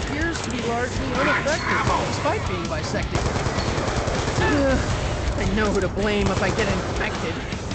appears to be largely unaffected, despite being bisected. Ugh, I know who to blame if I get infected.